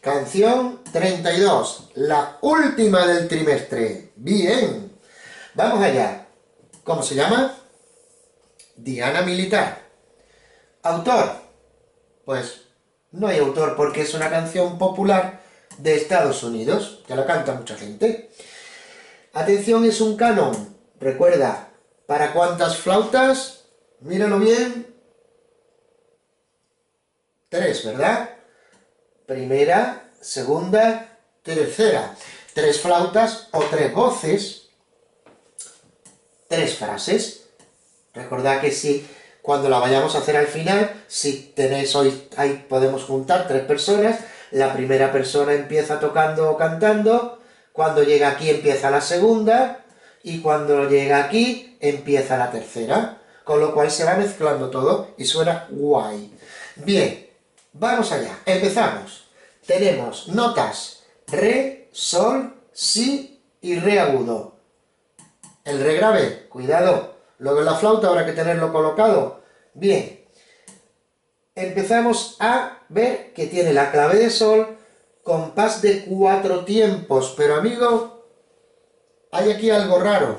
Canción 32, la última del trimestre. Bien. Vamos allá. ¿Cómo se llama? Diana Militar. Autor. Pues no hay autor porque es una canción popular de Estados Unidos, que la canta mucha gente. Atención, es un canon. Recuerda, ¿para cuántas flautas? Míralo bien. Tres, ¿verdad? Primera, segunda, tercera. Tres flautas o tres voces. Tres frases. Recordad que si cuando la vayamos a hacer al final, si tenéis hoy, ahí podemos juntar tres personas, la primera persona empieza tocando o cantando, cuando llega aquí empieza la segunda, y cuando llega aquí empieza la tercera, con lo cual se va mezclando todo y suena guay. Bien, vamos allá, empezamos. Tenemos notas re, sol, si y re agudo. El re grave, cuidado, luego en la flauta habrá que tenerlo colocado. Bien, empezamos a ver que tiene la clave de sol, compás de cuatro tiempos, pero amigo, hay aquí algo raro.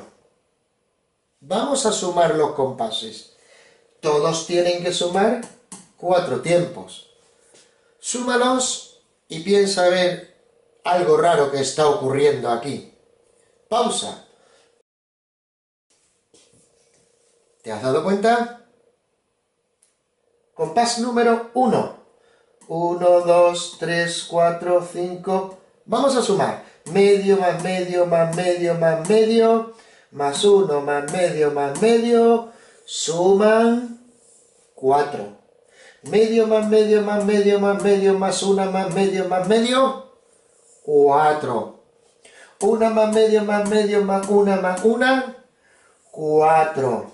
Vamos a sumar los compases. Todos tienen que sumar cuatro tiempos. Súmalos y piensa ver algo raro que está ocurriendo aquí. Pausa. ¿Te has dado cuenta? Compás número 1. 1, 2, 3, 4, 5. Vamos a sumar. Medio más medio más medio más medio. Más 1 más medio más medio. Suman 4. Medio más medio más medio más medio más 1 más medio más medio. 4. 1 más medio más medio más 1 más 1. 4.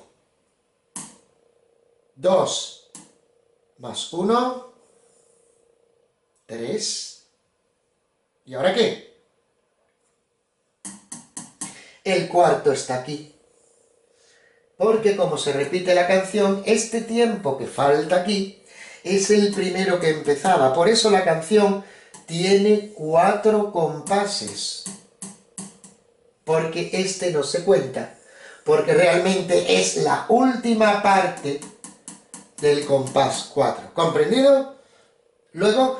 2 más 1, 3. ¿Y ahora qué? El cuarto está aquí. Porque como se repite la canción, este tiempo que falta aquí es el primero que empezaba. Por eso la canción tiene cuatro compases. Porque este no se cuenta. Porque realmente es la última parte del compás 4. ¿Comprendido? Luego,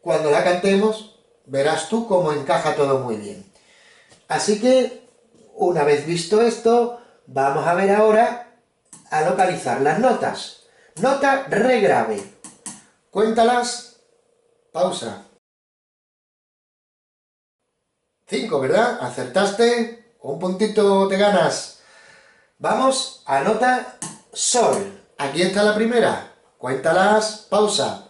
cuando la cantemos, verás tú cómo encaja todo muy bien. Así que, una vez visto esto, vamos a ver ahora a localizar las notas. Nota re grave. Cuéntalas. Pausa. 5, ¿verdad? Acertaste. Un puntito te ganas. Vamos a nota sol. Aquí está la primera. Cuéntalas, pausa.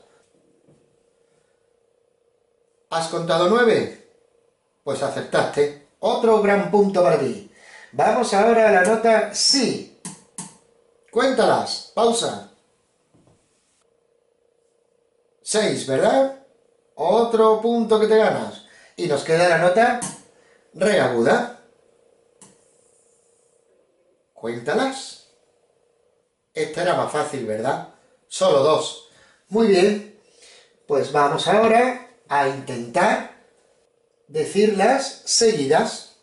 ¿Has contado nueve? Pues acertaste. Otro gran punto para ti. Vamos ahora a la nota si. Cuéntalas, pausa. Seis, ¿verdad? Otro punto que te ganas. Y nos queda la nota re aguda. Cuéntalas. Esta era más fácil, ¿verdad? Solo dos. Muy bien. Pues vamos ahora a intentar decirlas seguidas.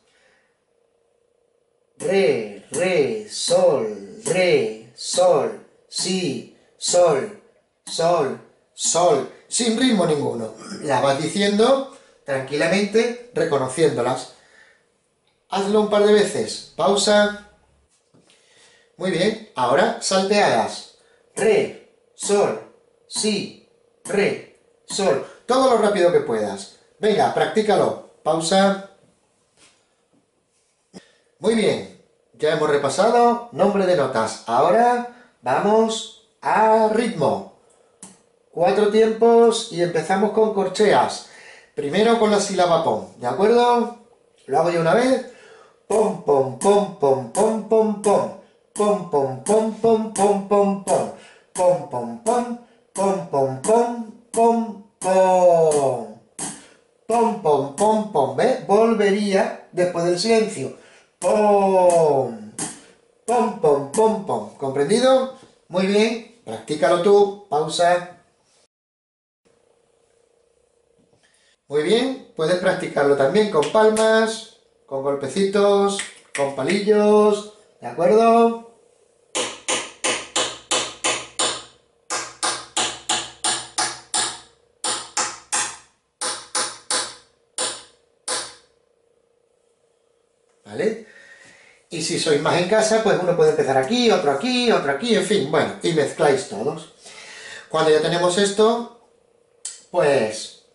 Re, re, sol, re, sol, si, sol, sol, sol, sin ritmo ninguno. Las vas diciendo tranquilamente, reconociéndolas. Hazlo un par de veces. Pausa. Muy bien, ahora salteadas. Re, sol, si, re, sol. Todo lo rápido que puedas. Venga, practícalo. Pausa. Muy bien, ya hemos repasado nombre de notas. Ahora vamos a ritmo cuatro tiempos y empezamos con corcheas. Primero con la sílaba pom, ¿de acuerdo? Lo hago yo una vez. Pom, pom, pom, pom, pom, pom, pom. Pom, pom, pom, pom, pom, pom, pom. Pom, pom, pom, pom, pom, pom, pom, pom. Pom, pom, pom, pom, ¿ves? Volvería después del silencio. Pom. Pom, pom, pom, pom. ¿Comprendido? Muy bien. Practícalo tú. Pausa. Muy bien, puedes practicarlo también con palmas, con golpecitos, con palillos, ¿de acuerdo? ¿Vale? Y si sois más en casa, pues uno puede empezar aquí, otro aquí, otro aquí, en fin, bueno, y mezcláis todos. Cuando ya tenemos esto, pues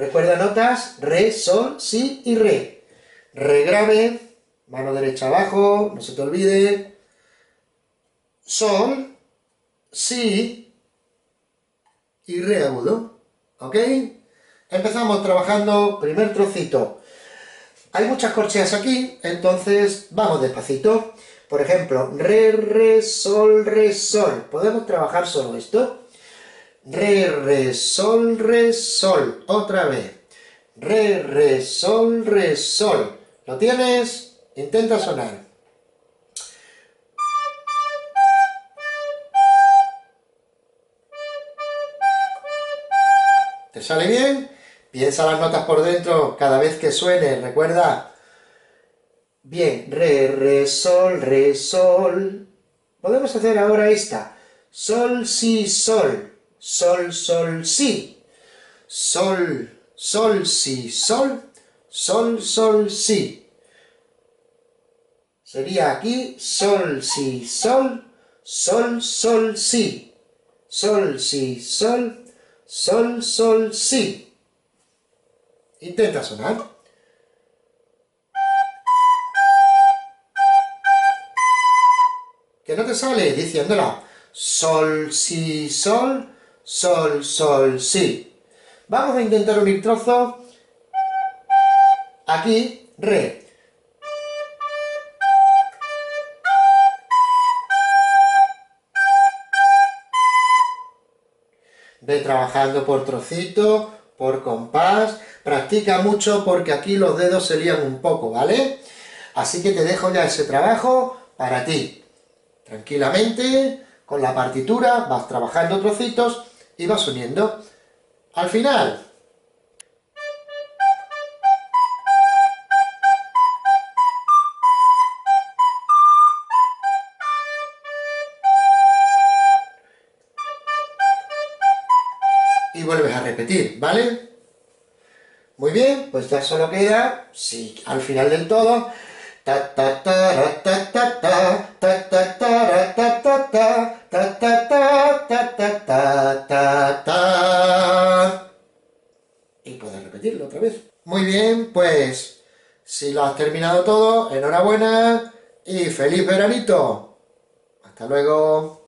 Recuerda notas re, sol, si y re. Re grave, mano derecha abajo, no se te olvide. Sol, si y re agudo. ¿Ok? Empezamos trabajando primer trocito hay muchas corcheas aquí, entonces vamos despacito. Por ejemplo, re, re, sol, re, sol. ¿Podemos trabajar solo esto? Re, re, sol, re, sol. Otra vez. Re, re, sol, re, sol. ¿Lo tienes? Intenta sonar. ¿Te sale bien? Piensa las notas por dentro cada vez que suene, recuerda. Bien, re, re, sol, re, sol. Podemos hacer ahora esta. Sol, si, sol. Sol, sol, si. Sol, sol, si, sol. Sol, sol, si. Sería aquí sol, si, sol. Sol, sol, si. Sol, si, sol. Sol, sol, si. Intenta sonar. ¿Que no te sale? Diciéndola. Sol, si, sol, sol, sol, si. Vamos a intentar unir trozos. Aquí, re. Ve trabajando por trocito, por compás, practica mucho porque aquí los dedos se lían un poco, ¿vale? Así que te dejo ya ese trabajo para ti. Tranquilamente, con la partitura, vas trabajando trocitos y vas uniendo. Al final, y vuelves a repetir, ¿vale? Muy bien, pues ya solo queda, si al final del todo, ta ta ta ta ta ta ta ta ta ta ta ta ta ta Muy bien, pues si lo has terminado todo, enhorabuena y feliz veranito. Hasta luego.